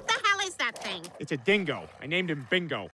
What the hell is that thing? It's a dingo. I named him Bingo.